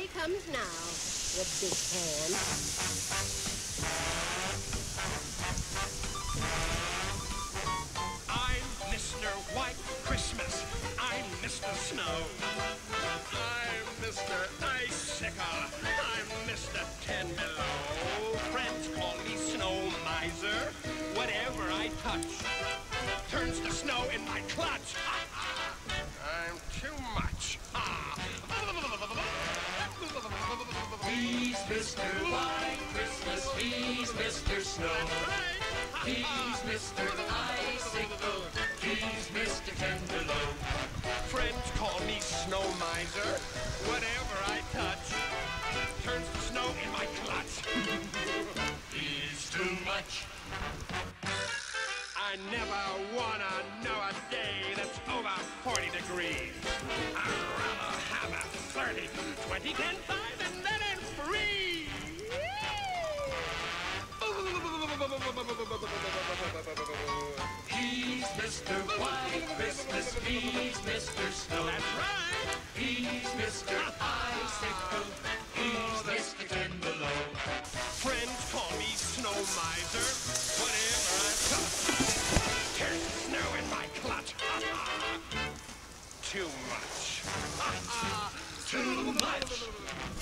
he comes now, the big hand. I'm Mr. White Christmas. I'm Mr. Snow. I'm Mr. Icicle. I'm Mr. Ten Below. Friends call me Snow Miser. Whatever I touch turns to snow in my clutch. Mr. White Christmas, he's Mr. Snow. He's Mr. Icicle, he's Mr. Tenderloin. Friends call me Snow Miser. Whatever I touch turns to snow in my clutch. He's too much. I never wanna know a day that's over 40 degrees. I'd rather have a 30, 20, 10, 5, Mr. White. Christmas, he's Mr. Snow. That's right. He's Mr. Icicle. He's Mr. Ten Below. Friends call me Snow Miser. Whatever I've. There's snow in my clutch. Too much. Too much.